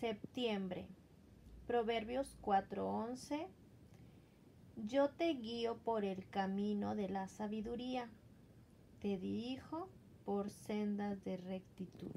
Septiembre. Proverbios 4:11. Yo te guío por el camino de la sabiduría, te dirijo por sendas de rectitud.